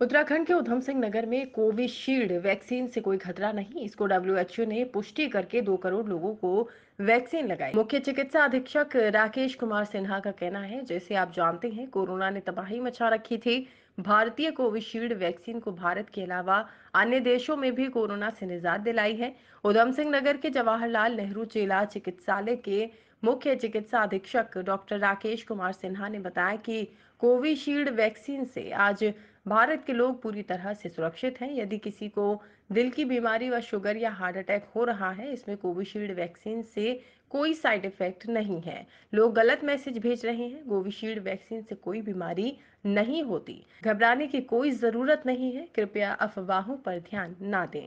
उत्तराखंड के उधम सिंह नगर में Covishield vaccine से कोई खतरा नहीं। इसको डब्ल्यूएचओ ने पुष्टि करके दो करोड़ लोगों को वैक्सीन लगाई। मुख्य चिकित्सा अधीक्षक राकेश कुमार सिन्हा का कहना है, जैसे आप जानते हैं, कोरोना ने तबाही मचा रखी थी। भारतीय कोविशील्ड वैक्सीन को भारत के अलावा अन्य देशों में भी कोरोना से निजात दिलाई है। उधम सिंह नगर के जवाहरलाल नेहरू चेला चिकित्सालय के मुख्य चिकित्सा अधीक्षक डॉक्टर राकेश कुमार सिन्हा ने बताया कि कोविशील्ड वैक्सीन से आज भारत के लोग पूरी तरह से सुरक्षित हैं। यदि किसी को दिल की बीमारी व शुगर या हार्ट अटैक हो रहा है, इसमें कोविशील्ड वैक्सीन से कोई साइड इफ़ेक्ट नहीं है। लोग गलत मैसेज भेज रहे हैं, कोविशील्ड वैक्सीन से कोई बीमारी नहीं होती। घबराने की कोई ज़रूरत नहीं है, कृपया अफवाहों पर ध्यान ना दें।